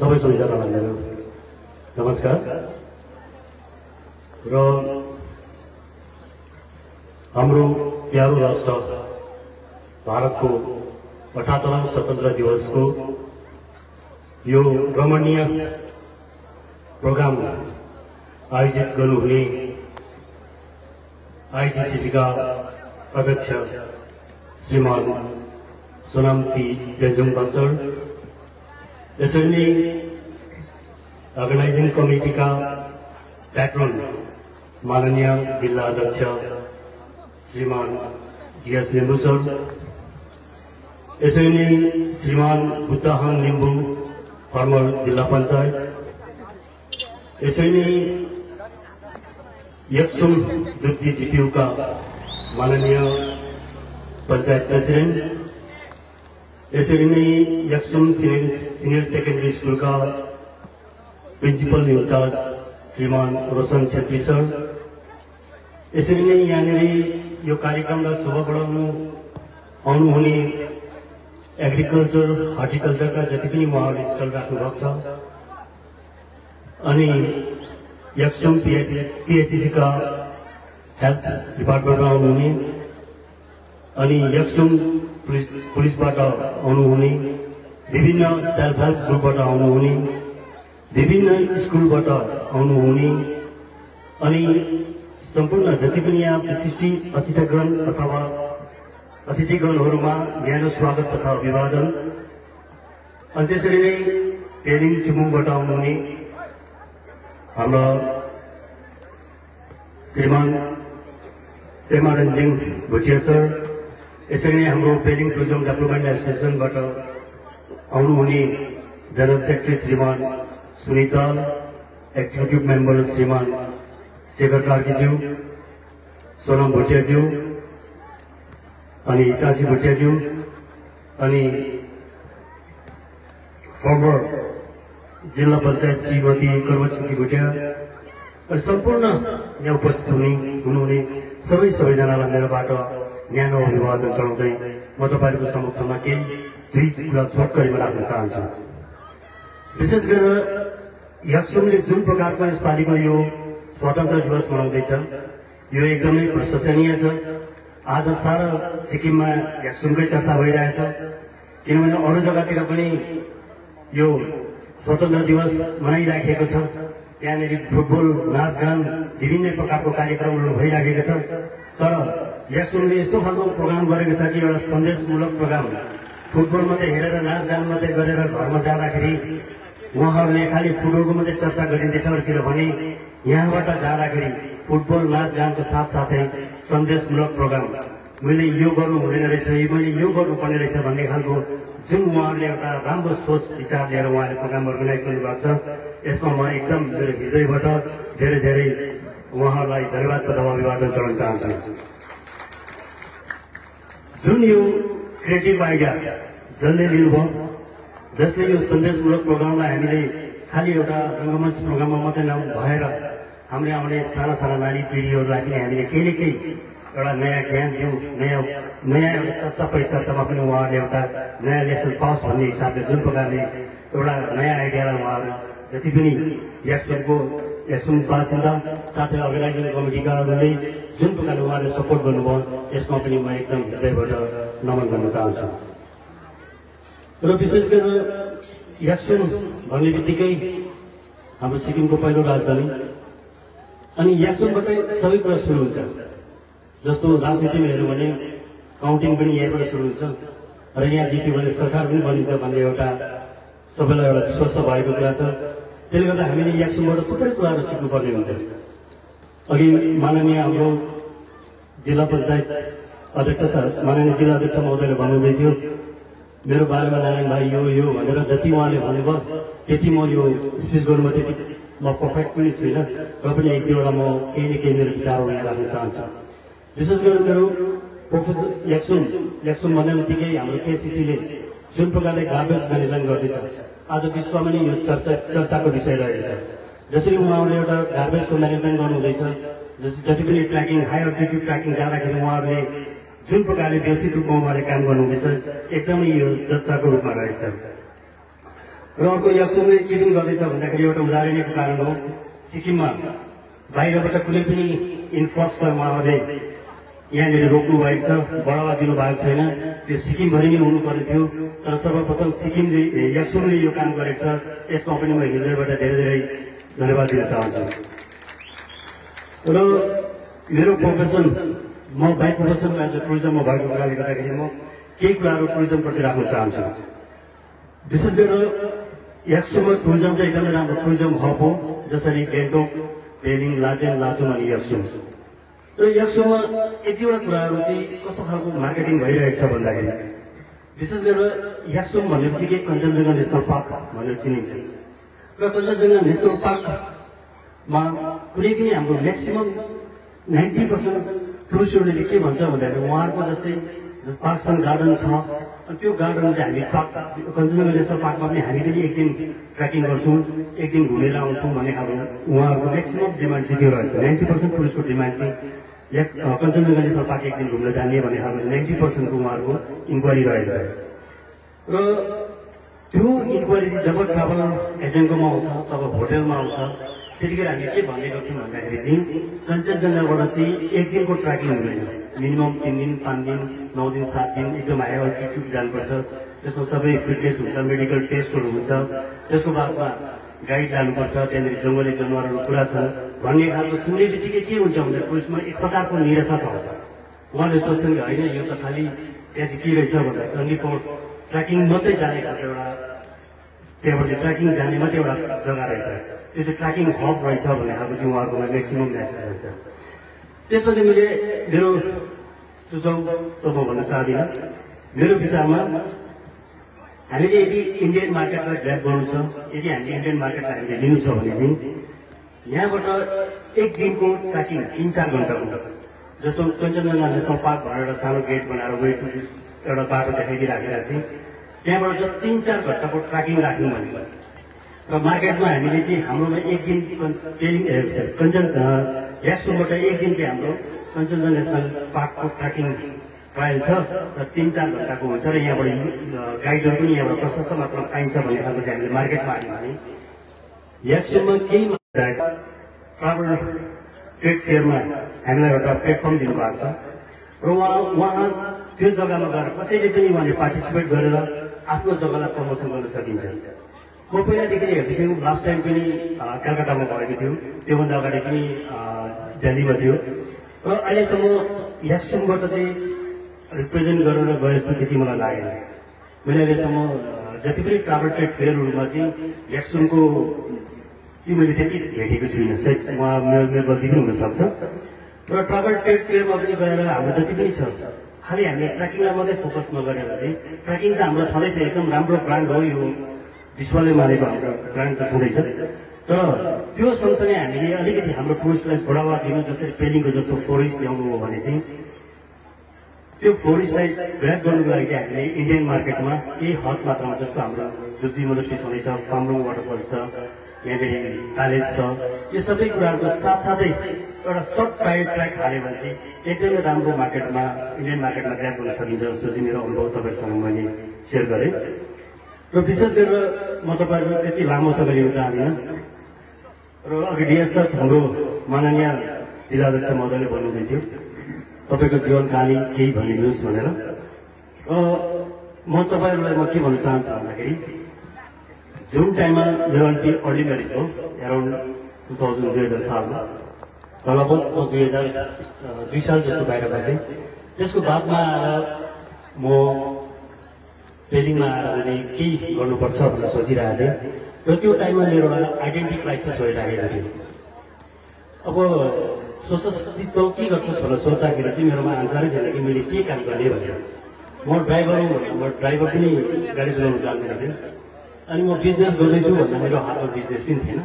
सबै सबैजनालाई मेरो नमस्कार। र प्यारो राष्ट्र, भारतको अठहत्तरौँ स्वतन्त्र दिवसको यो रमणीय प्रोग्राम आयोजित गर्नुहुने आइटिसिसीका अध्यक्ष श्रीमान सोनाम पी तेन्जुङ बसर यसरी नै अर्गनाइजिङ कमिटीका प्याट्रन माननीय जिल्ला अध्यक्ष श्रीमान डिएस लिम्बू सर यसरी नै श्रीमान बुद्धहाङ लिम्बू फर्मर जिल्ला पञ्चायत यसरी नै यक्सुम दुप्ती जिपियुका माननीय पञ्चायत प्रेसिडेन्ट यसरी नै यक्सुम सिनियर सिनियर सेकेन्डरी स्कुलका प्रिन्सिपल इन्चार्ज श्रीमान रोशन छेत्री सर। यसरी नै यहाँनिर यो कार्यक्रमलाई शोभा बढाउनु आउनुहुने एग्रिकल्चर हर्टिकल्चरका जति पनि उहाँहरूले स्टल राख्नुभएको छ अनि यक्सुम पिएचसी पिएचसीका हेल्थ डिपार्टमेन्टमा आउनुहुने। अनि पुलिस पुलिसबाट आउनुहुने विभिन्न सेल्फ हेल्प ग्रुपबाट आउनुहुने विभिन्न स्कुलबाट आउनुहुने अनि सम्पूर्ण जति पनि यहाँ विशिष्ट अतिथिगण अथवा अतिथिगणहरूमा न्यानो स्वागत तथा अभिवादन अनि त्यसरी नै पेलिङ चिमुङबाट आउनुहुने हाम्रा श्रीमान पेमा रञ्जिङ भुटिया सर यसरी नै हाम्रो पेलिङ टुरिज्म डेभलपमेन्ट एसोसिएसनबाट आउनुहुने जनरल सेक्रेटरी श्रीमान सुनिता एक्जिक्युटिभ मेंबर श्रीमान शेखर कार्कीज्यू सोनम भुटियाज्यू अनि काशी भुटियाज्यू अनि फर्मर जिल्ला पञ्चायत श्रीमती कर्मचुकी भुटिया, अनि सम्पूर्ण यहाँ उपस्थित हुने, हुनुहुने सबै सबैजनालाई मेरोबाट न्यानो अभिवादन चढाउँदै म तपाईँहरूको समक्षमा केही दुई कुरा छोटकरीमा राख्न चाहन्छु। विशेष गरेर याक्सुमले जुन प्रकारको यसपालिको यो स्वतन्त्र दिवस मनाउँदैछ यो एकदमै प्रशंसनीय छ। आज सारा सिक्किममा याक्सुमकै चर्चा भइरहेछ। किनभने अरू जग्गातिर पनि यो स्वतन्त्र दिवस मनाइराखेको छ। त्यहाँनिर फुटबल नाचगान विभिन्न प्रकारको कार्यक्रमहरू भइराखेको छ। तर याक्सुमले यस्तो खालको प्रोग्राम गरेको छ कि एउटा सन्देशमूलक प्रोग्राम फुटबल मात्रै हेरेर नाचगान मात्रै गरेर घरमा जाँदाखेरि उहाँहरूले खालि फुटबलको मात्रै चर्चा गरिँदैछ किनभने यहाँबाट जाँदाखेरि फुटबल नाचगानको साथसाथै सन्देशमूलक प्रोग्राम। मैले यो गर्नु हुँदैन रहेछ मैले यो गर्नुपर्ने रहेछ भन्ने खालको जुन उहाँहरूले एउटा राम्रो सोच विचार लिएर उहाँले प्रोग्राम अर्गनाइज गर्नुभएको छ। यसमा म एकदम मेरो हृदयबाट धेरै धेरै उहाँहरूलाई धन्यवाद तथा अभिवादन चढाउन चाहन्छु। जुन यो क्रिएटिभ आइडिया जसले लिनुभयो जसले यो सन्देशमूलक प्रोग्रामलाई हामीले खालि एउटा रङ्गमञ्च प्रोग्राममा मात्रै नभएर हामीले आउने साना साना नानी पिँढीहरूलाई पनि हामीले केही न केही एउटा नयाँ ज्ञान दिउँ नयाँ नयाँ एउटा चर्चा परिचर्चामा पनि उहाँहरूले एउटा नयाँ लेसन पाओस् भन्ने हिसाबले जुन प्रकारले एउटा नयाँ आइडियालाई उहाँहरू जति पनि याक्सुमको याक्सुम बासिन्दा साथै अर्गनाइजिङ कमिटीकाहरूले जुन प्रकारले उहाँहरूले सपोर्ट गर्नुभयो यसमा पनि म एकदम हृदयबाट नमन गर्न चाहन्छु। र विशेष गरेर याक्सुम भन्ने बित्तिकै हाम्रो सिक्किमको पहिलो राजधानी। अनि याक्सुमबाटै सबै कुरा सुरु हुन्छ। जस्तो राजनीतिमा हेऱ्यौँ भने काउन्टिङ पनि यहीँबाट सुरु हुन्छ। र यहाँ जित्यो भने सरकार पनि बनिन्छ भन्ने एउटा सबैलाई एउटा विश्वस्त भएको कुरा छ। त्यसले गर्दा हामीले याक्सुमबाट थुप्रै कुराहरू सिक्नुपर्ने हुन्छ। अघि माननीय हाम्रो जिल्ला पञ्चायत अध्यक्ष माननीय जिल्ला अध्यक्ष महोदयले भन्नुहुँदै थियो मेरो बारेमा नारायण भाइ यो यो भनेर जति उहाँले भन्नुभयो त्यति म यो स्पिच गर्नुमा त्यति म पर्फेक्ट पनि छुइनँ। र पनि एक दुईवटा म केही न केही मेरो विचारहरू राख्न चाहन्छु। विशेष गरेर मेरो प्रोफेसर याक्सुम याक्सुम भन्ने बित्तिकै हाम्रो केसिसीले जुन प्रकारले गार्बेज म्यानेजमेन्ट गर्दैछ। आज विश्वमा नै यो चर्चा चर्चाको विषय रहेको छ। जसरी उहाँहरूले एउटा गार्बेजको म्यानेजमेन्ट गर्नुहुँदैछ जस जति पनि ट्र्याकिङ हाई अल्टिट्युड ट्र्याकिङ जाँदाखेरि उहाँहरूले जुन प्रकारले व्यवस्थित रूपमा उहाँले काम गर्नुहुँदैछ एकदमै यो चर्चाको रूपमा रहेछ। र अर्को यक्सुमले के पनि गर्दैछ भन्दाखेरि एउटा उदाहरणीयको कारण हो सिक्किममा बाहिरबाट कुनै पनि इन्फ्लक्सलाई उहाँहरूले यहाँनिर रोक्नु भएको छ बढावा दिनुभएको छैन। त्यो सिक्किमभरि नै हुनुपर्ने थियो। तर सर्वप्रथम सिक्किमले ए, यक्सुमले यो काम गरेको छ। यसमा पनि म हृदयबाट धेरै धेरै धन्यवाद दिन चाहन्छु। र मेरो प्रोफेसन म बाई प्रोफेसनमा एज अ टुरिज्ममा भएको कारणले गर्दाखेरि म केही कुराहरू टुरिज्मप्रति राख्न चाहन्छु। विशेष गरेर याक्सुममा टुरिज्म चाहिँ एकदमै राम्रो टुरिज्म हब हो जसरी गान्तोक पेलिङ लाचेन लाचुम अनि याक्सुम र याक्सुममा एक दुईवटा कुराहरू चाहिँ कस्तो खालको मार्केटिङ भइरहेको छ भन्दाखेरि विशेष गरेर याक्सुम भन्ने बित्तिकै कञ्चनजङ्घा नेसनल पार्क भनेर चिनिन्छ। र कञ्चनजङ्घा नेसनल पार्कमा कुनै पनि हाम्रो म्याक्सिमम् नाइन्टी पर्सेन्ट टुरिस्टहरूले के भन्छ भन्दाखेरि उहाँहरूको जस्तै पार्क्स एन्ड गार्डन छ अनि त्यो गार्डन चाहिँ हामी पार्क कञ्चनजङ्घा नेसनल पार्कमा पनि हामी पनि एक दिन ट्रेकिङ गर्छौँ एक दिन घुमेर आउँछौँ भन्ने खालको उहाँहरूको म्याक्सिमम् डिमान्ड चाहिँ त्यो रहेछ। नाइन्टी पर्सेन्ट टुरिस्टको डिमान्ड चाहिँ या कञ्चनजङ्घा नेसनल पार्क एक दिन घुम्न जाने भन्ने खालको नाइन्टी पर्सेन्टको उहाँहरूको इन्क्वायरी रहेको छ। र त्यो इन्क्वायरी चाहिँ जब ट्राभल एजेन्टकोमा आउँछ तब होटेलमा आउँछ त्यतिखेर हामी के भन्ने गर्छौँ भन्दाखेरि चाहिँ कञ्चनजङ्घाबाट चाहिँ एक दिनको ट्रेकिङ हुँदैन। मिनिमम तिन दिन पाँच दिन नौ दिन सात दिन एकदम हाई अल्टिट्युड जानुपर्छ। त्यसमा सबै फिटनेस हुन्छ मेडिकल टेस्टहरू हुन्छ। त्यसको बादमा गाइड लानुपर्छ। त्यहाँनिर जङ्गली जनावरहरू पुरा छ। भन्ने खालको सुन्ने बित्तिकै के हुन्छ भन्दा टुरिस्टमा एक प्रकारको निराशा छ उहाँले सोच्छन् कि होइन यो त खालि त्यहाँ चाहिँ के रहेछ भन्दा ट्वेन्टी फोर ट्रेकिङ मात्रै जाने खालको एउटा त्यहाँबाट चाहिँ ट्रेकिङ जाने मात्रै एउटा जग्गा रहेछ। त्यो चाहिँ ट्रेकिङ हब रहेछ भन्ने खालको चाहिँ उहाँहरूकोमा म्याक्सिमम् मेसेज हुन्छ। त्यसपछि मैले मेरो सुझाउ त म भन्न चाहदिनँ। मेरो विचारमा हामीले यदि इन्डियन मार्केटलाई ग्राप गर्नु छ यदि हामीले इन्डियन मार्केटलाई हामीले लिनु छ भने चाहिँ यहाँबाट एक दिनको ट्रेकिङ तिन चार घन्टाको जस्तो कञ्चनजङ्घा नेसनल पार्क भनेर सानो गेट बनाएर वेट एउटा बाटो देखाइदिइराखेर चाहिँ त्यहाँबाट जस्ट तिन चार घन्टाको ट्रेकिङ राख्यौँ भने। र मार्केटमा हामीले चाहिँ हाम्रोमा एक दिन कञ्चन याक्सुमबाट एक दिन चाहिँ हाम्रो कञ्चनजङ्घा नेसनल पार्कको ट्रेकिङ ट्रायल छ र तिन चार घन्टाको हुन्छ र यहाँबाट गाइडहरू पनि यहाँबाट प्रशस्त मात्रामा पाइन्छ भन्ने खालको चाहिँ हामीले मार्केटमा हाल्यौँ भने। याक्सुममा केही मात्रा ट्राभल ट्रेड फेयरमा हामीलाई एउटा प्लेटफर्म दिनुभएको छ। र उहाँ उहाँ त्यो जग्गामा गएर कसैले पनि उहाँले पार्टिसिपेट गरेर आफ्नो जग्गालाई प्रमोसन गर्न सकिन्छ। म पहिलादेखि हेर्दै थियौँ लास्ट टाइम पनि कलकत्तामा भएको थियो। त्योभन्दा अगाडि पनि दिल्लीमा थियो। र अहिलेसम्म याक्सुमबाट चाहिँ रिप्रेजेन्ट गरेर गए जस्तो त्यति मलाई लागेन। मैले अहिलेसम्म जति पनि ट्राभल ट्रेड फेयरहरूमा चाहिँ याक्सुमको चाहिँ मैले त्यति भेटेको छुइनँ सायद उहाँ मेरो गल्ती पनि हुनसक्छ र ट्राभल ट्रेड फेयरमा पनि गएर हाम्रो जति पनि छ खालि हामीले ट्रेकिङलाई मात्रै फोकस नगरेर चाहिँ ट्रेकिङ त हाम्रो छँदैछ एकदम राम्रो ब्रान्ड हो यो विश्वले मानेको हाम्रो ब्रान्ड त छँदैछ तर त्यो सँगसँगै हामीले अलिकति हाम्रो टुरिस्टलाई बढावा दिनु जसरी पेलिङको जस्तो फोरेस्ट ल्याउनु हो भने चाहिँ त्यो फोरेस्टलाई ग्राप गर्नुको लागि हामीले इन्डियन मार्केटमा केही हद मात्रामा जस्तो हाम्रो जुब्जी मोनेस्ट्री छँदैछ फार्मरुङ वाटरफल छ यहाँनिर प्यालेस छ यो सबै कुराहरूको साथसाथै एउटा सर्ट प्राइड ट्र्याक हाल्यो भने चाहिँ एकदमै राम्रो मार्केटमा इन्डियन मार्केटमा ग्राप गर्न सकिन्छ जस्तो चाहिँ मेरो अनुभव तपाईँसँग मैले सेयर गरेँ। र विशेष गरेर म तपाईँहरूको त्यति लामो समय लिन चाहदिनँ। र अघि डिएस सर हाम्रो माननीय जिल्लाध्यक्ष मजाले भन्नुहुँदै थियो तपाईँको जीवन कहानी केही भनिदिनुहोस् भनेर। र म तपाईँहरूलाई म के भन्न चाहन्छु भन्दाखेरि जुन टाइममा अर्ली म्यारिज हो एराउन्ड टु थाउजन्ड दुई हजार सालमा लगभग दुई हजार दुई साल जस्तो बाहिर बसेँ त्यसको बादमा आएर म पेलिङमा आएर मैले केही गर्नुपर्छ भनेर सोचिरहेको थिएँ। र त्यो टाइममा मेरो आइडेन्टिटी क्राइसिस भइरहेको थियो। अब तँ के गर्छस् भनेर सोद्धाखेरि चाहिँ मेरोमा आन्सरै थिएन कि मैले के काम गर्ने भनेर। म ड्राइभर हुँ म ड्राइभर पनि गाडी कुदाउनु जान्दैन। थिएँ अनि म बिजनेस गर्दैछु भन्दा मेरो हातमा बिजनेस पनि थिएन।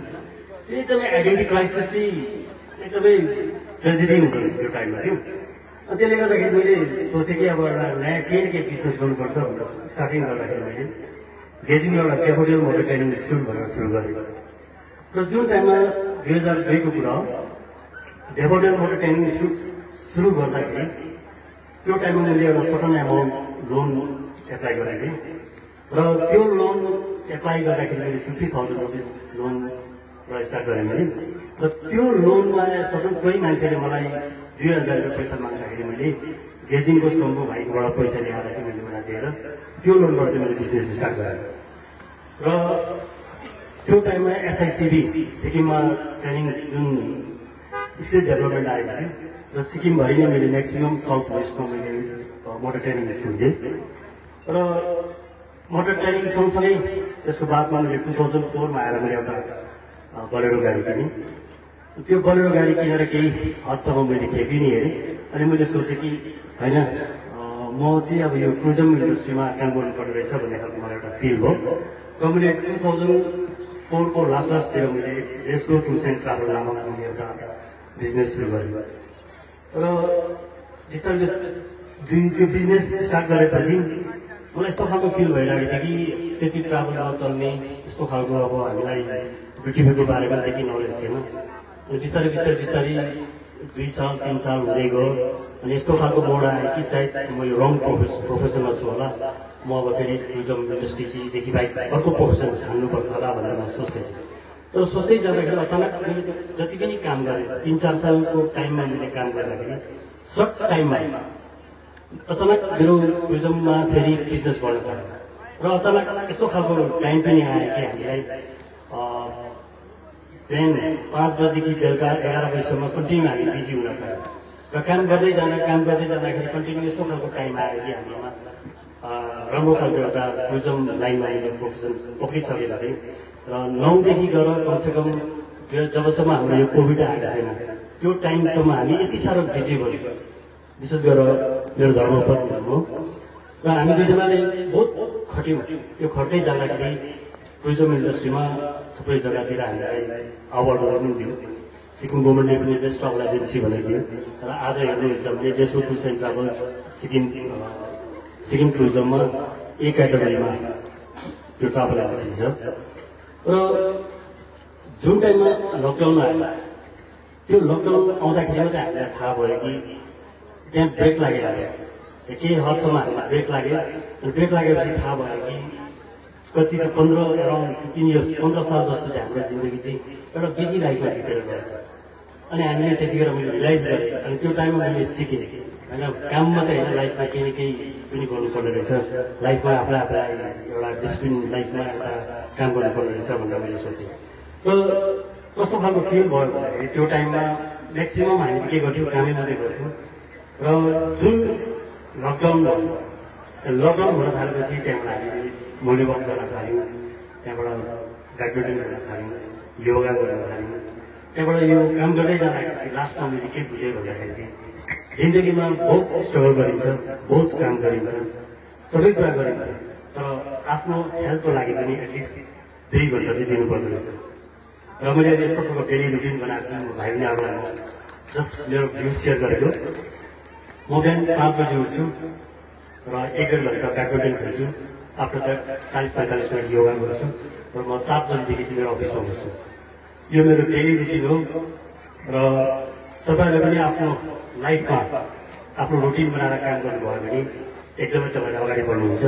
एकदमै आइडेन्टिटी क्राइसिस चाहिँ एकदमै ट्रेजेडी हुँदो रहेछ त्यो टाइममा थियो त्यसले गर्दाखेरि मैले सोचेँ कि अब एउटा नयाँ केही न केही बिजनेस गर्नुपर्छ भनेर स्टार्टिङ गर्दाखेरि मैले गेजिङमा एउटा क्याफोडियल मोटर ट्रेनिङ इन्स्टिट्युट भनेर सुरु गरेँ। र जुन टाइममा दुई हजार दुईको कुरा हो। डेभोडियल मोटर ट्रेनिङ इन्स्टिट्युट सुरु गर्दाखेरि त्यो टाइममा मैले एउटा सटन एमाउन्ट लोन एप्लाई गरेको थिएँ। र त्यो लोन एप्लाई गर्दाखेरि मैले फिफ्टी थाउजन्ड रुपिस लोन र स्टार्ट गरेँ मैले। र त्यो लोनमा सपोज कोही मान्छेले मलाई दुई हजार रुपियाँ पैसा माग्दाखेरि मैले गेजिङको सोमको भाइकोबाट पैसा ल्याएर चाहिँ मैले उसलाई दिएर त्यो लोनबाट चाहिँ मैले बिजनेस स्टार्ट गरेँ। र त्यो टाइममा एसआइसिबी सिक्किममा ट्रेनिङ जुन स्किल डेभलपमेन्ट आएको थियो र सिक्किमभरि नै मैले म्याक्सिमम् साउथ वेस्टमा मैले मोटर ट्रेनिङ स्कुल थिएँ र मोटर ट्रेनिङ सँगसँगै त्यसको बादमा मैले टु थाउजन्ड फोरमा आएर मैले एउटा बलेरो गाडी किनेँ। त्यो बलेरो गाडी किनेर केही हदसम्म मैले खेपी नि हेरेँ। अनि मैले सोचेँ कि होइन म चाहिँ अब यो टुरिज्म इन्डस्ट्रीमा काम गर्नुपर्ने रहेछ भन्ने खालको मलाई एउटा फिल भयो। र मैले टु थाउजन्ड फोरको लास्ट लास्टतिर मैले यसको टुर्स एन्ड ट्राभल नामक मैले एउटा बिजनेस सुरु गरेँ। र बिस्तारै त्यो बिजनेस स्टार्ट गरेपछि मलाई यस्तो खालको फिल भइरहेको थियो कि त्यति ट्राभल नचल्ने यस्तो खालको अब हामीलाई ब्युटिफुलको बारेमा त्यति नलेज थिएन। बिस्तारै बिस्तारै बिस्तारै दुई साल तिन साल हुँदै गयो। अनि यस्तो खालको मोड आयो कि सायद म यो रङ प्रोफेस प्रोफेसनल छु होला। म अब फेरि टुरिज्म इन्डस्ट्रीदेखि बाहेक अर्को प्रोफेसन छान्नुपर्छ होला भनेर म सोच्थेँ तर सोच्दै जाँदाखेरि अचानक मैले जति पनि काम गरेँ तिन चार सालको टाइममा मैले काम गर्दाखेरि सर्ट टाइममा अचानक मेरो टुरिज्ममा फेरि बिजनेस गर्नु पर्यो। र अचानक यस्तो खालको टाइम पनि आयो कि हामीलाई। बिहान पाँच बजीदेखि बेलुका एघार बजीसम्म कन्टिन्यू हामी बिजी हुन पर्यो। र काम गर्दै जान काम गर्दै जाँदाखेरि कन्टिन्यू यस्तो खालको टाइम आयो कि हामीमा राम्रो खालको एउटा टुरिज्म लाइनमा हामीले प्रोफेसन पक्रिसकेका थियौँ। र नौदेखि गएर कमसेकम जबसम्म हाम्रो यो कोभिड आएको थिएन त्यो टाइमसम्म हामी यति साह्रो बिजी भयौँ। विशेष गरेर मेरो धर्मपत्नी हो। र हामी दुईजनाले बहुत खट्यौँ। त्यो खट्दै जाँदाखेरि टुरिज्म इन्डस्ट्रीमा थुप्रै जग्गातिर हामीलाई अवार्डहरू पनि दियो। सिक्किम गभर्मेन्टले पनि बेस्ट ट्राभल एजेन्सी भनेको थियो। र आज हेर्नुहुन्छ भने देशको tours and travel Sikkim Sikkim टुरिज्ममा A क्याटेगोरीमा त्यो ट्राभल एजेन्सी छ। र जुन टाइममा लकडाउन आयो त्यो लकडाउन आउँदाखेरि मात्रै हामीलाई थाहा भयो कि त्यहाँ ब्रेक लागेर केही हदसम्म हामीलाई ब्रेक लाग्यो। अनि ब्रेक लागेपछि थाहा भयो कि कति त पन्ध्र एराउन्ड फिफ्टिन इयर्स पन्ध्र साल जस्तो चाहिँ हाम्रो जिन्दगी चाहिँ एउटा बिजी लाइफमा बितेर गयो अनि हामीले त्यतिखेर मैले रिलाइज गरेँ। अनि त्यो टाइममा मैले सिकेँ। होइन काम मात्रै होइन लाइफमा केही न केही पनि गर्नुपर्ने रहेछ। लाइफमा आफूलाई आफूलाई एउटा डिसिप्लिन लाइफमा एउटा काम गर्नुपर्ने रहेछ भनेर मैले सोचेँ। र कस्तो खालको फिल भयो भन्दाखेरि त्यो टाइममा म्याक्सिमम् हामीले के गर्थ्यौँ? कामै मात्रै गर्थ्यौँ। र जुन लकडाउन भयो लकडाउन हुन थालेपछि त्यहाँबाट हामीले वक गर्न थाल्यौँ। त्यहाँबाट ब्याडमिन्टन गर्न थाल्यौँ योगा गर्न थाल्यौँ। त्यहाँबाट यो काम गर्दै जाँदाखेरि लास्टमा मैले के बुझेँ भन्दाखेरि चाहिँ जिन्दगीमा बहुत स्ट्रगल गरिन्छ बहुत काम गरिन्छ सबै कुरा गरिन्छ तर आफ्नो हेल्थको लागि पनि एटलिस्ट दुई घन्टा चाहिँ दिनुपर्दो रहेछ। र मैले यस्तो खालको डेली रुटिन बनाएको छु भाइ अब जस्ट मेरो भ्यू सेयर गरेको। म बिहान पाँच बजी उठ्छु र एक डेढ घन्टा ब्याडमिन्टन खेल्छु आफ्नो चालिस पैँतालिस मिनट योगा गर्छु र म सात बजीदेखि चाहिँ मेरो अफिसमा बस्छु यो मेरो डेली रुटिन हो र तपाईँहरूले पनि आफ्नो लाइफमा आफ्नो रुटिन बनाएर काम गर्नुभयो भने एकदमै तपाईँले अगाडि बढ्नुहुन्छ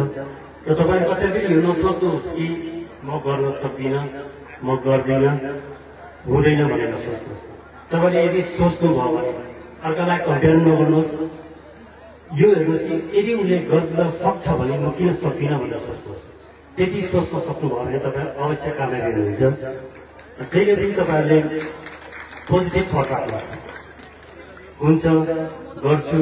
र तपाईँले कसै पनि यो नसोच्नुहोस् कि म गर्न सक्दिनँ म गर्दिनँ हुँदैन भनेर सोच्नुहोस् तपाईँले यदि सोच्नुभयो भने अर्कालाई कम्पेयर नगर्नुहोस् यो हेर्नुहोस् कि यदि उसले गर्न सक्छ भने म किन सक्दिनँ भनेर सोच्नुहोस्। त्यति सोच्न सक्नुभयो भने तपाईँ अवश्य कामयाबी हुनुहुन्छ जहिले पनि तपाईँहरूले पोजिटिभ थट राख्नुहोस्। हुन्छ गर्छु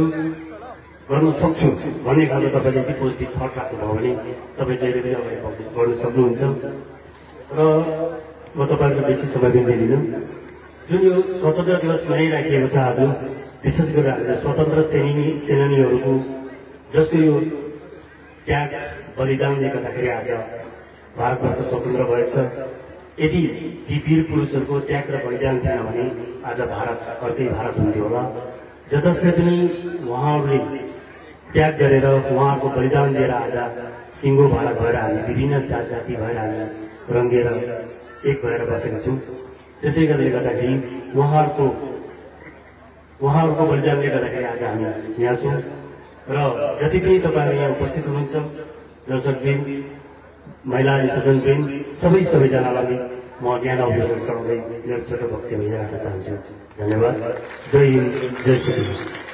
गर्न सक्छु भन्ने खालको तपाईँले यदि पोजिटिभ थट राख्नुभयो भने तपाईँ जहिले पनि अगाडि गर्न सक्नुहुन्छ। र म तपाईँहरूको बेसी समय पनि दिँदिनँ। जुन यो स्वतन्त्र दिवस मनाइराखिएको छ आज विशेष गरेर हामीले स्वतन्त्र सेनानी सेनानीहरूको जसको यो त्याग बलिदानले गर्दाखेरि आज भारतवर्ष स्वतन्त्र भएको छ। यदि ती वीर पुरुषहरूको त्याग र बलिदान थिएन भने आज भारत अर्कै भारत हुन्थ्यो होला। जसले पनि उहाँहरूले त्याग गरेर उहाँहरूको बलिदान दिएर आज सिङ्गो भएर हामी विभिन्न जात जाति भएर हामी रङ्गेर एक भएर बसेका छौँ। त्यसै कारणले गर्दाखेरि उहाँहरूको उहाँहरूको बलिदानले गर्दाखेरि आज हामी यहाँ छौँ। र जति पनि तपाईँहरू यहाँ उपस्थित हुनुहुन्छ दर्शकबिन महिला अनि स्वजन प्रेम सबै सबैजनालाई म ज्ञान अभियान चढाउँदै मेरो छोटो भक्ति भइरहेको चाहन्छु। धन्यवाद। जय हिन्द जय श्री